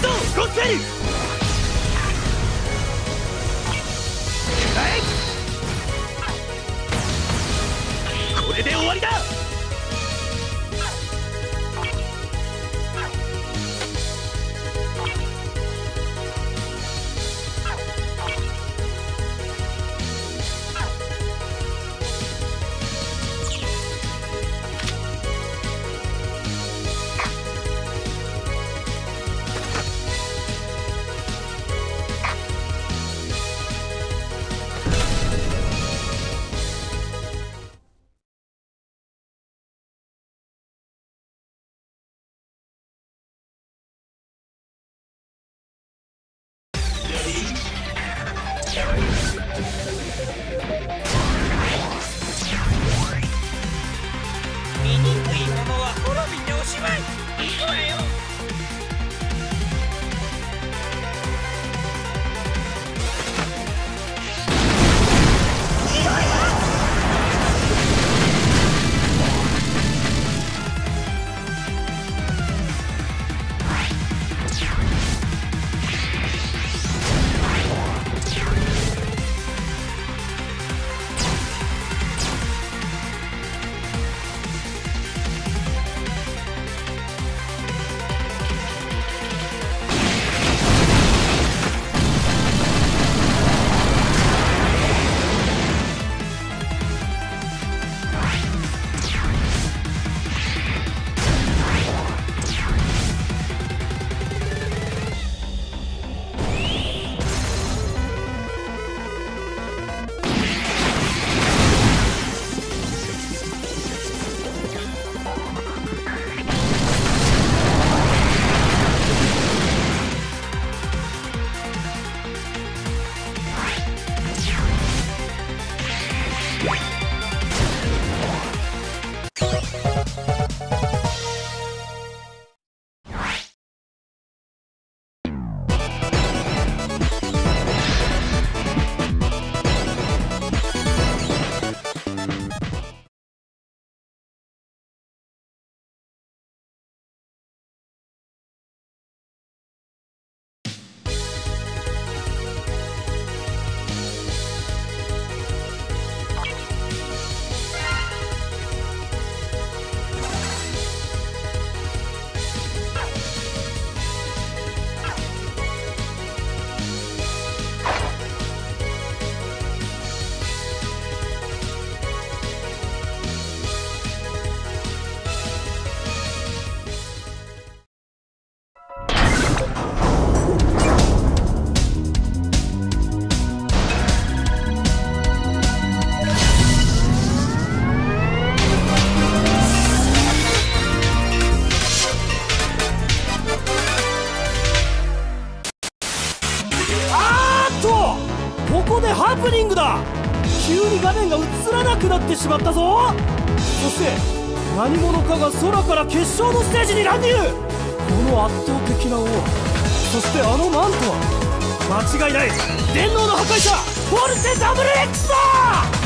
ペルこれで終わりだ。でハプニングだ。急に画面が映らなくなってしまったぞ。そして何者かが空から決勝のステージに乱入。この圧倒的な王。そしてあのマントは間違いない。電脳の破壊者フォルテ WX だ。